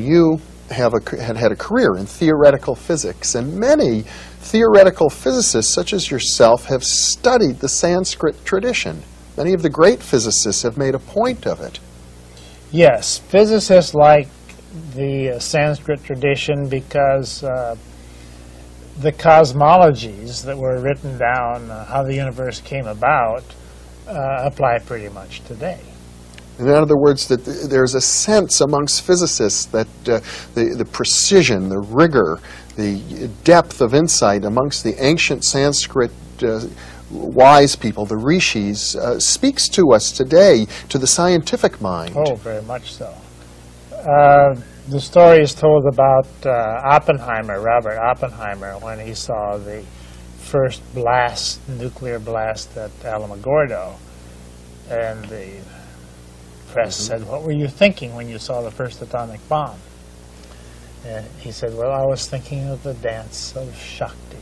You have a, had had a career in theoretical physics, and many theoretical physicists, such as yourself, have studied the Sanskrit tradition. Many of the great physicists have made a point of it. Yes, physicists like the uh, Sanskrit tradition because uh, the cosmologies that were written down, uh, how the universe came about, uh, apply pretty much today. In other words, that there's a sense amongst physicists that uh, the, the precision, the rigor, the depth of insight amongst the ancient Sanskrit uh, wise people, the rishis, uh, speaks to us today, to the scientific mind. Oh, very much so. Uh, the story is told about uh, Oppenheimer, Robert Oppenheimer, when he saw the first blast, nuclear blast at Alamogordo. And the press mm-hmm. said, What were you thinking when you saw the first atomic bomb? And he said, Well, I was thinking of the dance of Shakti.